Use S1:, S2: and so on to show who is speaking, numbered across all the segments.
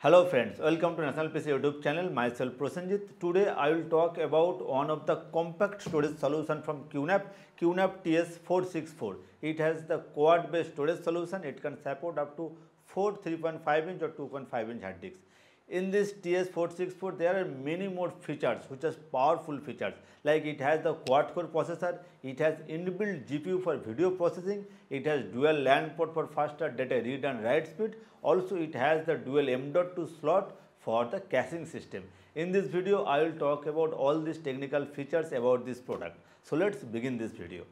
S1: Hello friends, welcome to National PC YouTube channel. Myself Prosenjit. Today I will talk about one of the compact storage solution from QNAP, QNAP TS464. It has the quad based storage solution. It can support up to 4 3.5 inch or 2.5 inch hard disks. In this TS464 there are many more features which are powerful features like it has the quad core processor, it has inbuilt GPU for video processing, it has dual LAN port for faster data read and write speed, also it has the dual M.2 slot for the caching system. In this video I will talk about all these technical features about this product. So let's begin this video.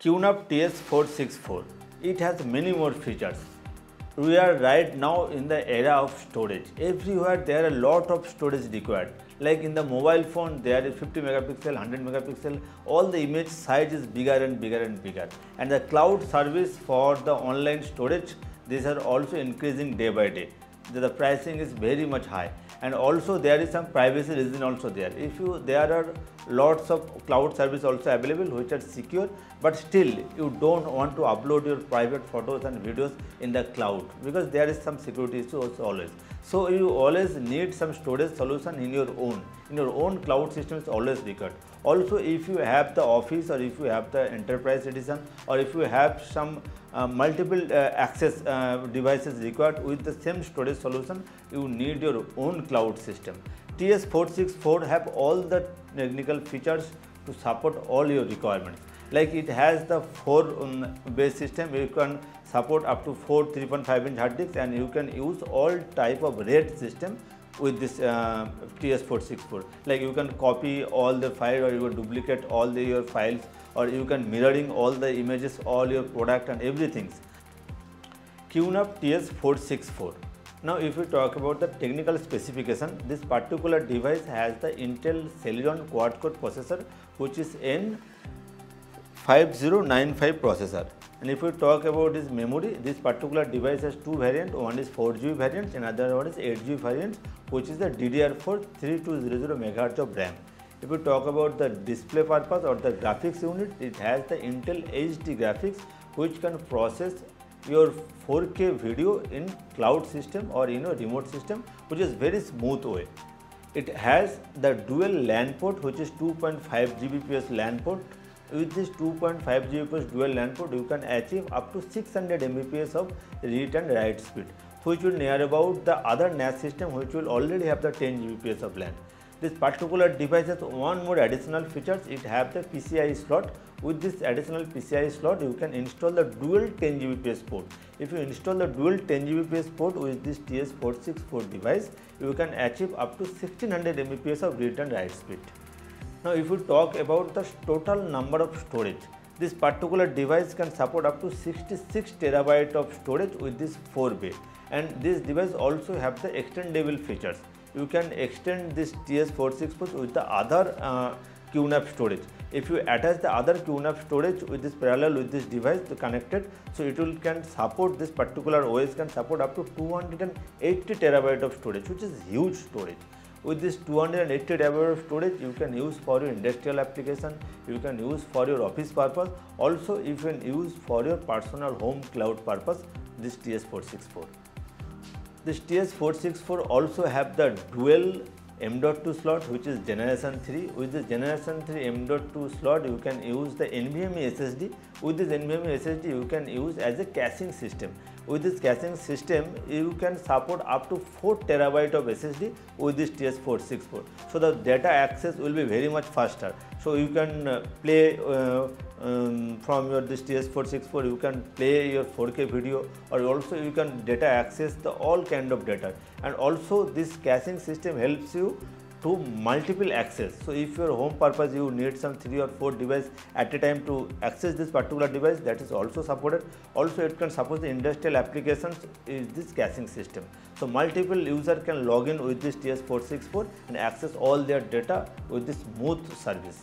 S1: QNAP TS464. It has many more features. We are right now in the era of storage. Everywhere there are a lot of storage required. Like in the mobile phone, there is 50 megapixel, 100 megapixel. All the image size is bigger and bigger and bigger. And the cloud service for the online storage, these are also increasing day by day. The pricing is very much high and also there is some privacy reason also there. If you there are lots of cloud service also available which are secure but still you don't want to upload your private photos and videos in the cloud because there is some security issues always. So you always need some storage solution in your own. In your own cloud system is always required. Also if you have the office or if you have the enterprise edition or if you have some multiple uh, access uh, devices required with the same storage solution you need your own cloud system ts464 have all the technical features to support all your requirements like it has the four um, base system you can support up to four 3.5 inch hard disks and you can use all type of RAID system with this uh, TS464. Like you can copy all the file or you can duplicate all the, your files or you can mirroring all the images, all your product and everything. QNAP TS464. Now if we talk about the technical specification, this particular device has the Intel Celeron quad-core processor which is N5095 processor and if we talk about this memory, this particular device has two variants, one is 4GB variant another one is 8GB variant which is the DDR4 3200 MHz of RAM. If we talk about the display purpose or the graphics unit, it has the Intel HD graphics which can process your 4K video in cloud system or in a remote system which is very smooth way. It has the dual LAN port which is 2.5 Gbps LAN port with this 2.5 Gbps dual LAN port, you can achieve up to 600 Mbps of read and write speed, which will near about the other NAS system which will already have the 10 Gbps of LAN. This particular device has one more additional features. It have the PCI slot. With this additional PCI slot, you can install the dual 10 Gbps port. If you install the dual 10 Gbps port with this TS464 device, you can achieve up to 1600 Mbps of read and write speed. Now if you talk about the total number of storage, this particular device can support up to 66 terabyte of storage with this 4 bay and this device also have the extendable features. You can extend this TS464 with the other uh, QNAP storage. If you attach the other QNAP storage with this parallel with this device connected, so it will can support this particular OS can support up to 280 terabyte of storage, which is huge storage. With this 280 terabyte of storage, you can use for your industrial application, you can use for your office purpose, also you can use for your personal home cloud purpose, this TS464. This TS464 also have the dual M.2 slot which is generation 3. With this generation 3 M.2 slot you can use the NVMe SSD. With this NVMe SSD you can use as a caching system. With this caching system you can support up to 4 terabyte of SSD with this TS464. So the data access will be very much faster. So you can uh, play uh, um, from your this TS464 you can play your 4K video or also you can data access the all kind of data and also this caching system helps you to multiple access. So if your home purpose you need some three or four device at a time to access this particular device that is also supported. Also it can support the industrial applications is this caching system. So multiple user can log in with this TS464 and access all their data with this smooth service.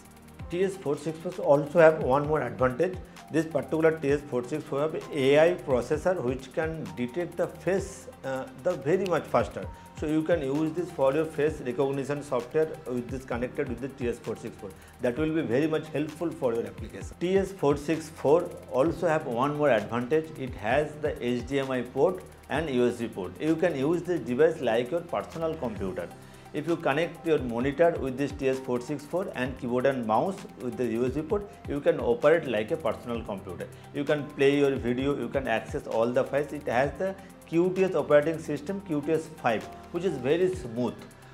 S1: TS464 also have one more advantage. This particular TS464 have AI processor which can detect the face uh, the very much faster. So you can use this for your face recognition software with this connected with the TS464. That will be very much helpful for your application. TS464 also have one more advantage. It has the HDMI port and USB port. You can use this device like your personal computer. If you connect your monitor with this TS464 and keyboard and mouse with the USB port, you can operate like a personal computer. You can play your video, you can access all the files. It has the QTS operating system QTS 5 which is very smooth.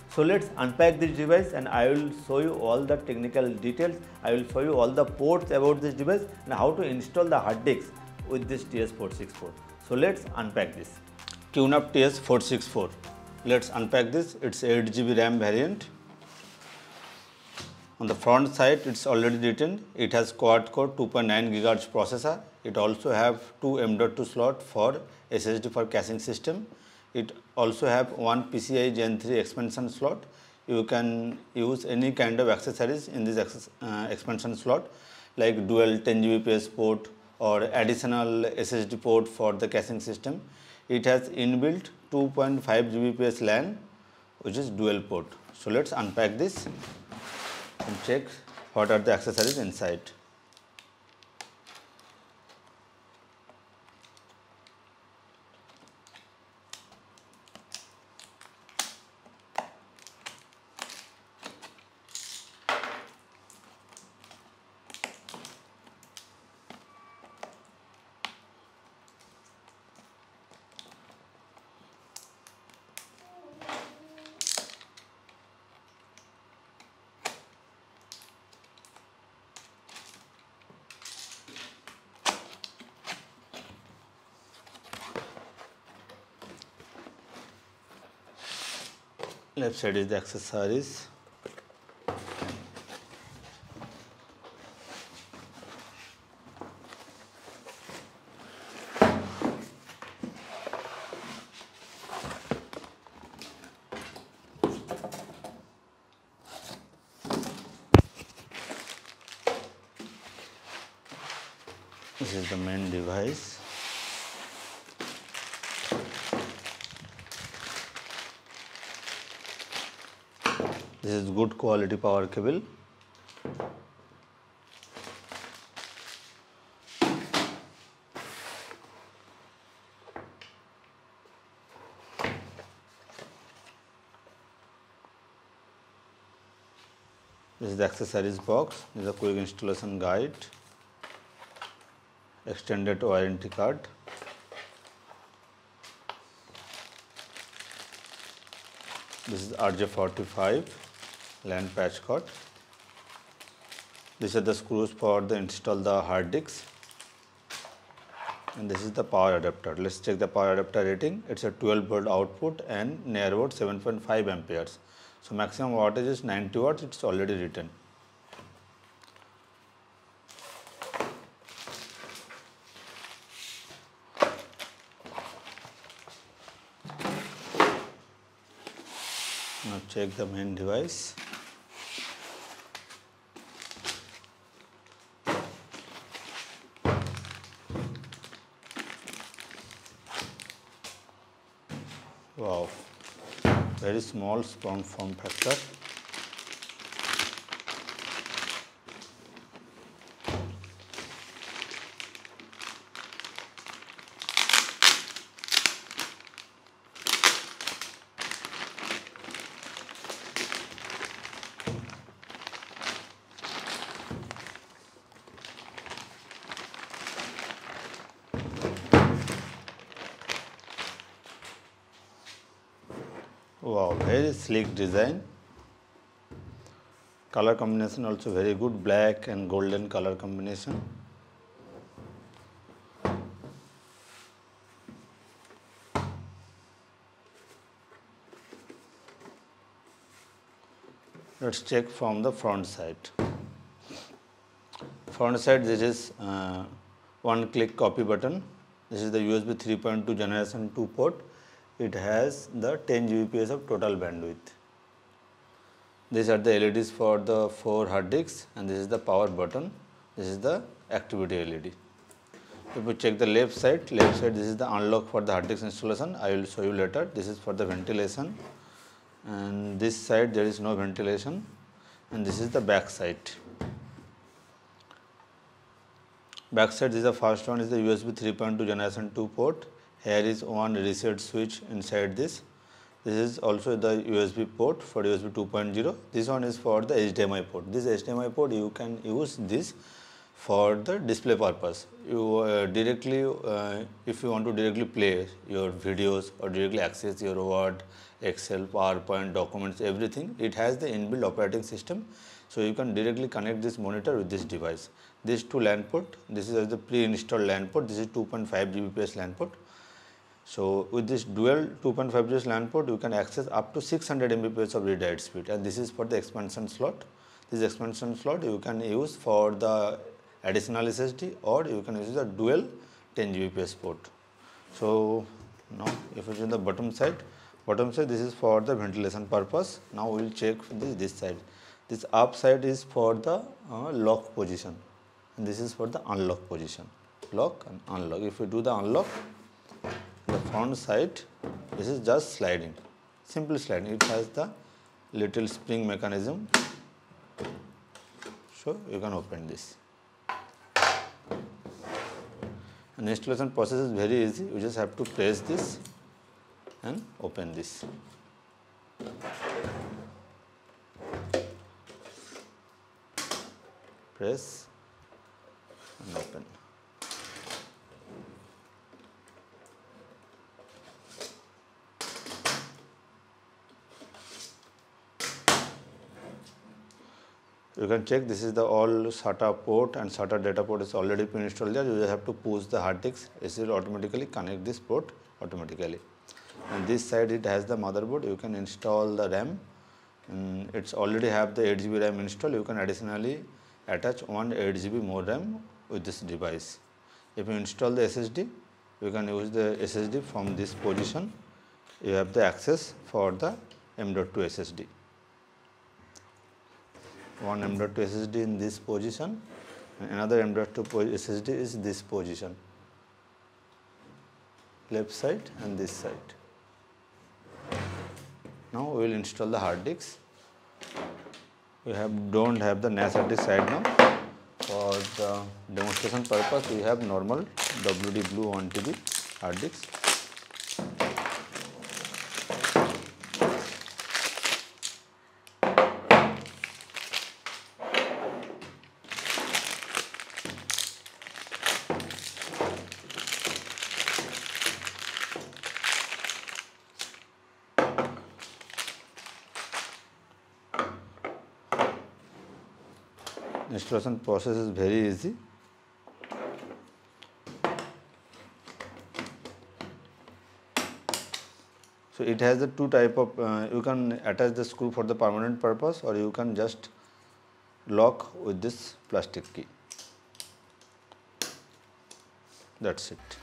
S1: So let's unpack this device and I will show you all the technical details. I will show you all the ports about this device and how to install the hard disk with this TS464. So let's unpack this. QNAP TS464. Let's unpack this. It's 8 GB RAM variant. On the front side, it's already written. It has quad-core 2.9 GHz processor. It also have two M.2 slot for SSD for caching system. It also have one PCI Gen 3 expansion slot. You can use any kind of accessories in this uh, expansion slot like dual 10 Gbps port or additional SSD port for the caching system. It has inbuilt 2.5 Gbps LAN which is dual port. So let's unpack this and check what are the accessories inside. Left side is the accessories this is the main device this is good quality power cable. This is the accessories box. This is a quick installation guide. Extended warranty card. This is RJ45 LAN patch cord. These are the screws for the install the hard disks and this is the power adapter. Let's check the power adapter rating. It's a 12 volt output and near about 7.5 amperes. So maximum wattage is 90 watts. It's already written. Now check the main device. Wow, very small strong form factor. Wow, very sleek design. Color combination also very good, black and golden color combination. Let's check from the front side. Front side this is uh, one click copy button. This is the USB 3.2 generation 2 port it has the 10 Gbps of total bandwidth. These are the LEDs for the 4 hard disks and this is the power button. This is the activity LED. if we check the left side, left side this is the unlock for the hard disk installation. I will show you later. This is for the ventilation and this side there is no ventilation and this is the back side. Back side is the first one is the USB 3.2 generation 2 port. Here is one reset switch inside this. This is also the USB port for USB 2.0. This one is for the HDMI port. This HDMI port you can use this for the display purpose. You uh, directly, uh, if you want to directly play your videos or directly access your Word, Excel, PowerPoint, documents, everything, it has the inbuilt operating system. So you can directly connect this monitor with this device. This two LAN port, this is the pre-installed LAN port, this is 2.5 Gbps LAN port. So with this dual 2.5 Gbps LAN port, you can access up to 600 Mbps of read write speed and this is for the expansion slot. This expansion slot you can use for the additional SSD or you can use the dual 10 Gbps port. So now if it is in the bottom side, bottom side this is for the ventilation purpose. Now we will check this, this side. This up side is for the uh, lock position and this is for the unlock position. Lock and unlock. If you do the unlock, front side this is just sliding, simple sliding. It has the little spring mechanism. So you can open this. And installation process is very easy. You just have to press this and open this. Press and open. You can check. This is the all SATA port and SATA data port is already pre-installed. There you just have to push the hard disk. It will automatically connect this port automatically. And this side it has the motherboard. You can install the RAM. And it's already have the 8 GB RAM installed. You can additionally attach one 8 GB more RAM with this device. If you install the SSD you can use the SSD from this position. You have the access for the M.2 SSD one hmm. M.2 SSD in this position and another M.2 SSD is this position left side and this side. Now we will install the hard disks. We have don't have the NAS hard disk side now. For the demonstration purpose, we have normal WD Blue 1 TB hard disk. Installation process is very easy. So it has the two type of, uh, you can attach the screw for the permanent purpose or you can just lock with this plastic key. That's it.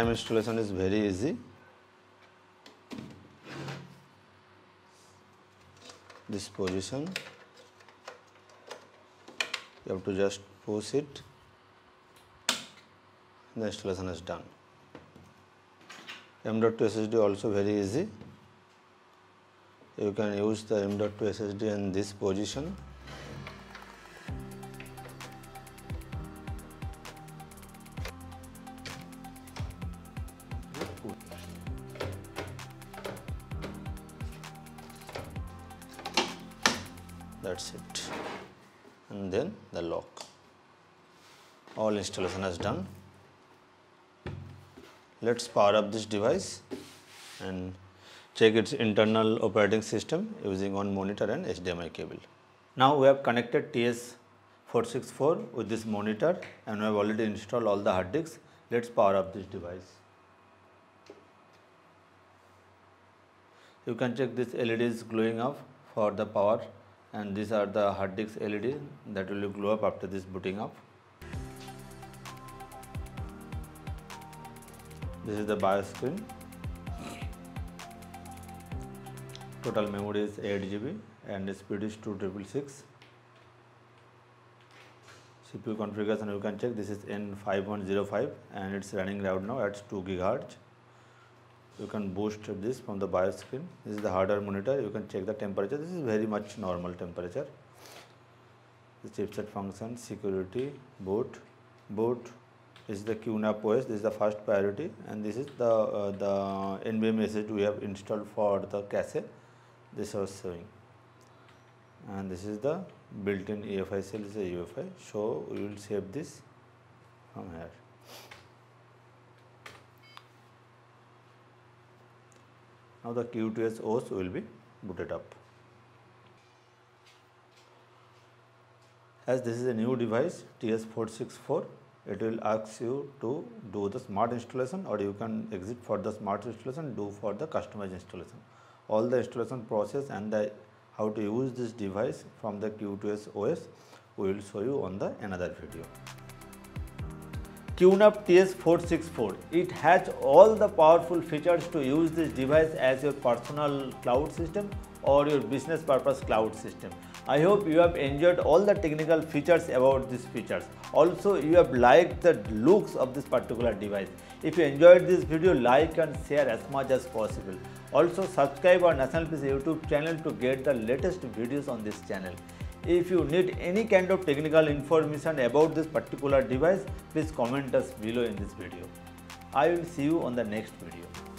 S1: The installation is very easy. This position, you have to just push it, the installation is done. M.2 SSD also very easy. You can use the M.2 SSD in this position that's it and then the lock all installation is done let's power up this device and check its internal operating system using one monitor and HDMI cable. Now we have connected TS464 with this monitor and we have already installed all the hard disks. Let's power up this device. You can check this LED is glowing up for the power and these are the hard disk LED that will glow up after this booting up. This is the BIOS screen. Total memory is 8 GB and speed is 2666. CPU configuration you can check this is N5105 and it's running right now at 2 GHz you can boost this from the BIOS screen. This is the hardware monitor. You can check the temperature. This is very much normal temperature. The chipset function, security, boot, boot is the QNAP OS. This is the first priority, and this is the uh, the NVMe SSD we have installed for the cache. This was showing, and this is the built-in EFI shell. Is a UEFI. So we will save this from here. Now the QTS OS will be booted up. As this is a new device TS464, it will ask you to do the smart installation or you can exit for the smart installation, do for the customized installation. All the installation process and the how to use this device from the QTS OS we will show you on the another video. QNAP TS464. It has all the powerful features to use this device as your personal cloud system or your business purpose cloud system. I hope you have enjoyed all the technical features about these features. Also, you have liked the looks of this particular device. If you enjoyed this video, like and share as much as possible. Also, subscribe our National PC YouTube channel to get the latest videos on this channel. If you need any kind of technical information about this particular device, please comment us below in this video. I will see you on the next video.